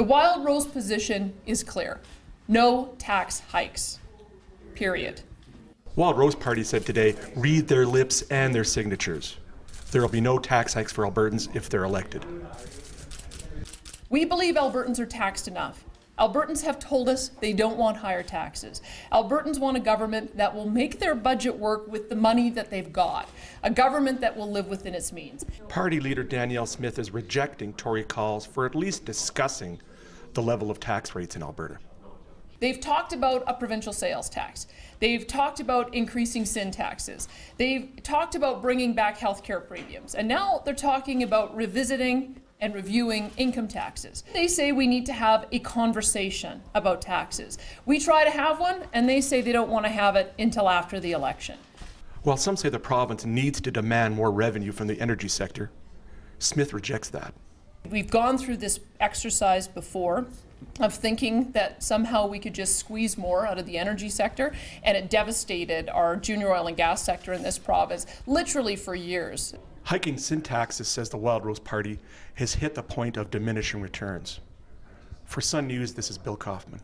The Wildrose position is clear. No tax hikes. Period. Wildrose Party said today, read their lips and their signatures. There will be no tax hikes for Albertans if they're elected. We believe Albertans are taxed enough. Albertans have told us they don't want higher taxes. Albertans want a government that will make their budget work with the money that they've got, a government that will live within its means. Party leader Danielle Smith is rejecting Tory calls for at least discussing the level of tax rates in Alberta. They've talked about a provincial sales tax. They've talked about increasing sin taxes. They've talked about bringing back healthcare premiums. And now they're talking about revisiting and reviewing income taxes. They say we need to have a conversation about taxes. We try to have one, and they say they don't want to have it until after the election. While some say the province needs to demand more revenue from the energy sector, Smith rejects that. We've gone through this exercise before of thinking that somehow we could just squeeze more out of the energy sector, and it devastated our junior oil and gas sector in this province literally for years. Hiking sin taxes, says the Wildrose Party, has hit the point of diminishing returns. For Sun News, this is Bill Kaufman.